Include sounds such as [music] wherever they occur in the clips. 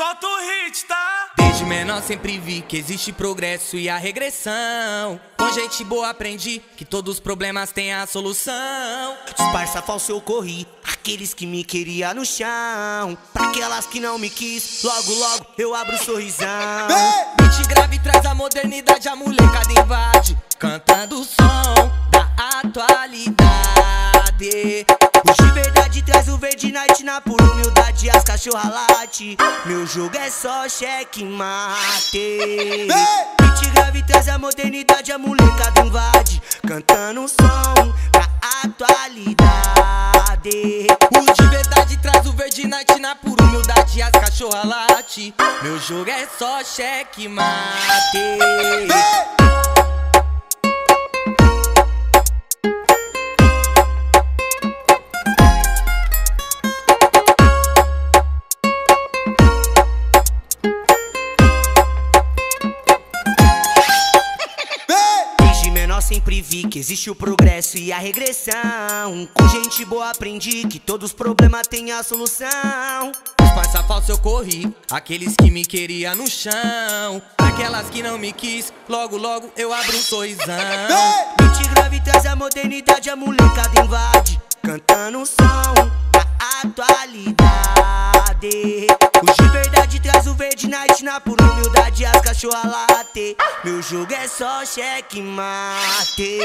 Solta o hit, tá? Desde menor sempre vi que existe progresso e a regressão. Com gente boa aprendi que todos os problemas têm a solução. Disfarça falso eu corri, aqueles que me queria no chão. Pra aquelas que não me quis, logo logo eu abro o sorrisão. Beat grave traz a modernidade, a molecada invade. Cantando o som da atualidade. Na pura humildade as cachorra late. Meu jogo é só cheque mate. Beat grave traz a modernidade, a molecada invade. Cantando um som da atualidade. Os de verdade traz o verde night na pura humildade as cachorra late. Meu jogo é só cheque mate. Sempre vi que existe o progresso e a regressão. Com gente boa aprendi que todos os problemas têm a solução. Disfarça falso eu corri, aqueles que me queria no chão. Aquelas que não me quis, logo logo eu abro um sorrisão. [laughs] Beat grave traz a modernidade, a molecada invade. Cantando um som da atualidade. Os de verdade traz o verde night na pura humildade as cachorra late. Meu jogo é só cheque mate.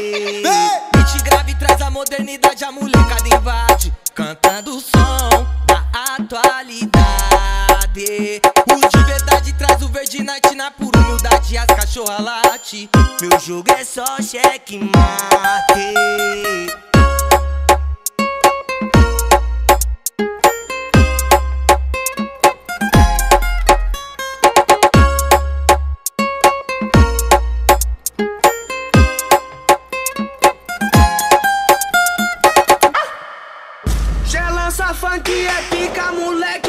Beat grave traz a modernidade, a molecada invade. Cantando o som da atualidade. Os de verdade traz o verde night na pura humildade, as cachorra late. Meu jogo é só cheque mate. Lança funk é pica, moleque